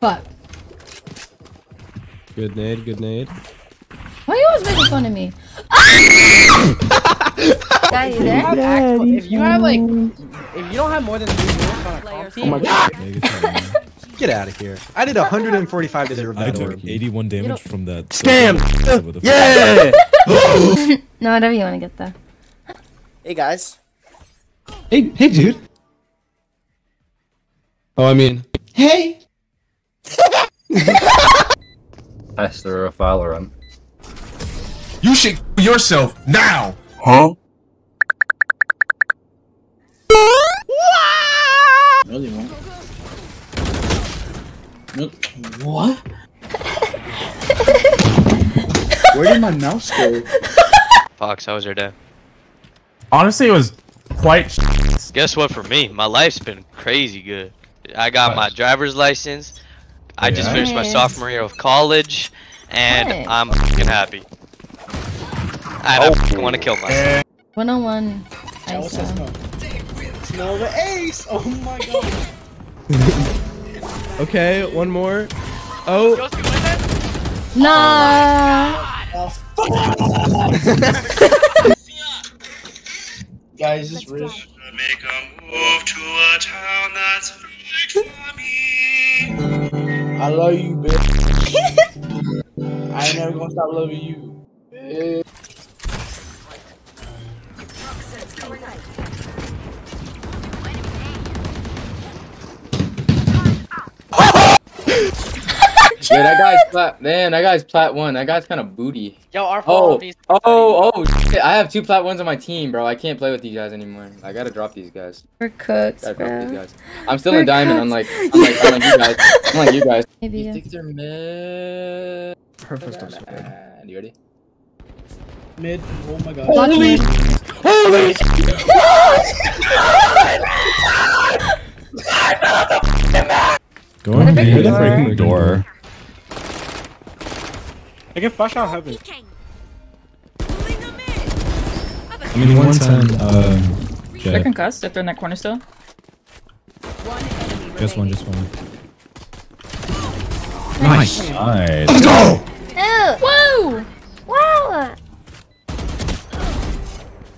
Fuck. Good nade, good nade. Why are you always making fun of me? Guy, you there? have if you have like, if you don't have more than three minutes on a comp team, oh my god. Yeah, good try, man. Get out of here. I did 145 to 0 I took orb. 81 damage from that. Scam! With Yeah! No, whatever you want to get there. hey guys, Hey, hey, dude. Oh, I mean, hey. Master of Valorant. You should yourself now. Huh? No, they won't. No, what? Where did my mouse go? Fox, how was your day? Honestly, it was quite. Guess what? For me, my life's been crazy good. I got my driver's license. I just finished my sophomore year of college, and Nice. I'm fucking happy. Oh. Eh. I don't want to kill myself. 101 Elsa, ISO. no. Smell the ace! Oh my god. Okay, one more. Oh, Nah. Oh, oh fuck. Guys, this Rish. Make a move to a town that's right for me. I love you, bitch. I ain't never gonna stop loving you. bitch. Yeah, that guy's plat. Man, that guy's plat one. That guy's kind of booty. yo, our Oh, oh, oh! Shit. I have two plat ones on my team, bro. I can't play with these guys anymore. I gotta drop these guys. We're cooked, Gotta drop these bro. guys. I'm still We're in diamond, unlike, unlike, unlike you guys. Unlike you guys. Maybe You you. think they're mid? perfect. Nah, You ready? Mid. Oh my god. Holy! Holy! Going Never near the door. freaking door. I can flash out heaven. I mean, 110. Um, They're Jett. concussed if they're in that corner still. Just one, just one. Nice. Nice. Woo! Wow!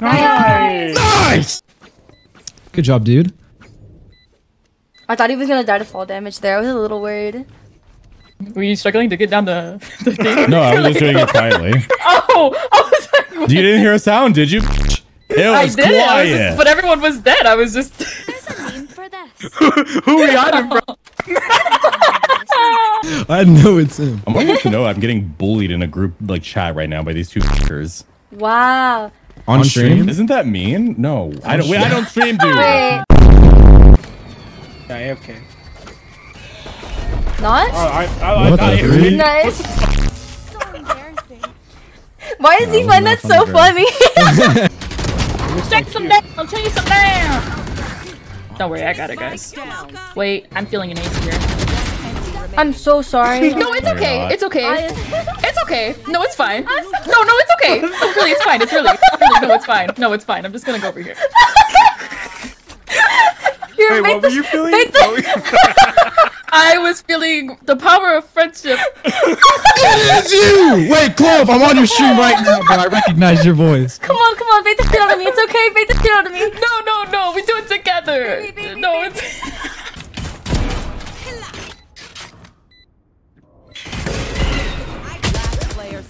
Nice. Good job, dude. I thought he was gonna die to fall damage there. I was a little worried. Were you struggling to get down the, the thing? No, I was just doing it quietly. Oh, I was like, You didn't hear a sound, did you? It I was did. I was quiet. just, but everyone was dead. I was just. Who we on him, bro? I know it's him. I want you to know I'm getting bullied in a group like chat right now by these two fuckers. wow. On stream? Isn't that mean? No, I don't. Wait, I don't stream, dude. Wait. Yeah, AFK. Not? Oh, I, I, What I, the I, freak? Nice. Why does he that find that so funny, funny? Check some down. I'll chase some down. Don't worry, I got it, guys. Wait, I'm feeling an ace here. I'm so sorry. No, it's okay. It's okay. It's okay. No, it's fine. No, no, it's okay. No, really, it's fine. It's really, really, no, it's fine. No, it's fine. I'm just gonna go over here. Here, Wait, make what were you feeling? Make the- I was feeling the power of friendship. It is you! Wait, Clove, I'm on your stream right now, but I recognize your voice. Come on, come on, bait the shit out of me. It's okay, bait the shit out of me. No, no, no. We do it together. Baby, baby, No, baby. it's.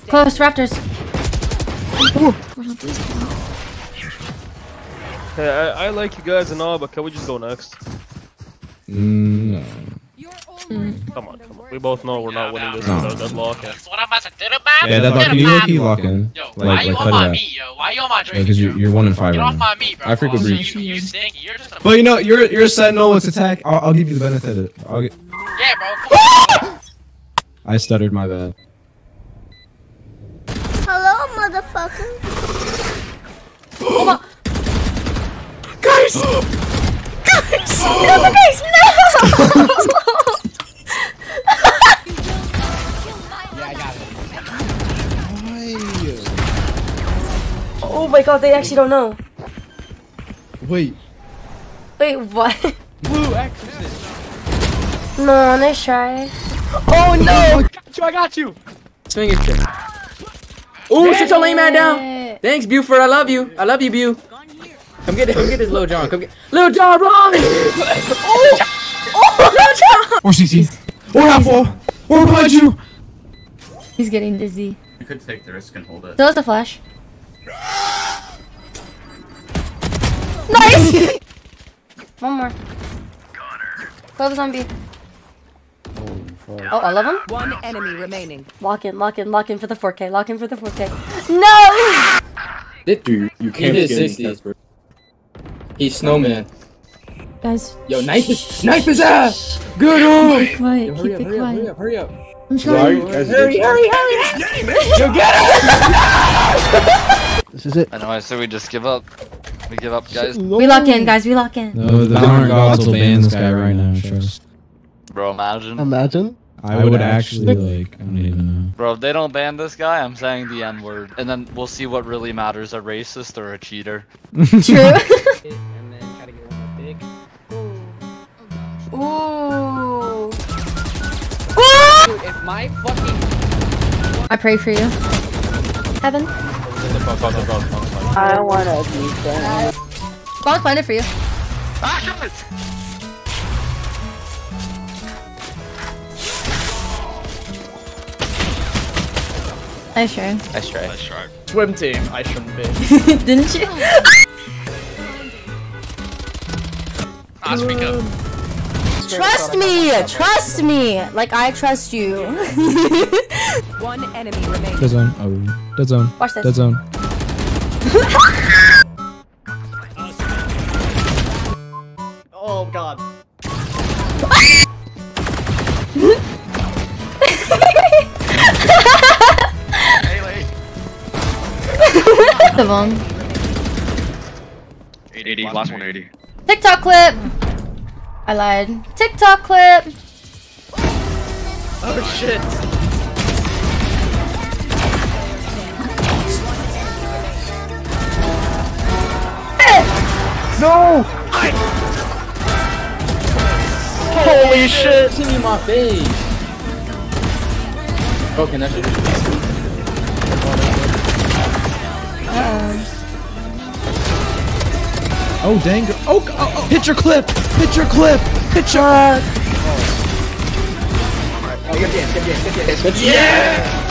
Close, Raptors. Hey, I, I like you guys and all, but can we just go next? Mm, Mm. Come on, come on. We both know we're not winning this No. without deadlock. Yeah, that can you low key lock in? Yo, Like, why like you on my meat, yo? Why you on my drink? Because you're, you're one in five Get right off now. my meat, bro. I frequent Oh, breach. You, you stinky. You're just a But you know, you're you're a sentinel. It's attack. I'll, I'll give you the benefit. Of it. I'll get, yeah, bro. Come on. I stuttered. My bad. Hello, motherfucker. Guys, No, guys, no! my god, they actually don't know. wait. Wait, what? Blue exorcist. No, nice try. Oh no! I got you. I Swing it. Ooh, sit your lame man down. Thanks, Buford. I love you. I love you, Bu. Come get it. Come get this, Lil John. Come get Lil John, run! oh! Oh, Lil John! Or CC. Or Apple. Or behind you. He's getting dizzy. You could take the risk and hold it. Still has the flash. One more. Close on B. Oh, all of them? One enemy remaining. Lock in, lock in, lock in for the 4K, lock in for the 4K. No! Dude, you, you can't he did 60. Casper. He's snowman. Guys. Yo, knife his, knife his ass! Good on! Keep it quiet, Yo, keep hurry up, it hurry up, quiet. hurry up, hurry up. I'm Why are you trying. guys Hurry, hurry, hurry! Yo, get him! This is it. I know, I said we just give up. We give up, guys. We lock in, guys, we lock in. No, the Valorant gods will ban this guy right now. Trust. Bro, imagine. Imagine. I would actually like. I don't even know. Bro, if they don't ban this guy, I'm saying the N word. And then we'll see what really matters a racist or a cheater. True. And then try to get one more pick. Ooh. Dude, if my fucking I pray for you. Heaven. I wanna be friends. Spawn planted for you. Nice try. Nice try. Nice try. Swim team. I shouldn't be. Didn't you? Ah, speak up. Trust me! Trust me! Like I trust you. One enemy remains. Dead zone. Oh, dead zone. Watch this. Dead zone. Oh god. the bomb. 80, last one 80. TikTok clip! I lied. TikTok clip! Oh shit. No! Holy shit. Hit me in my face. Bro, can that shit Oh dang! Oh, oh, oh! Hit your clip! Hit your clip! Hit your. Oh, good game, good game, good game. Good yeah!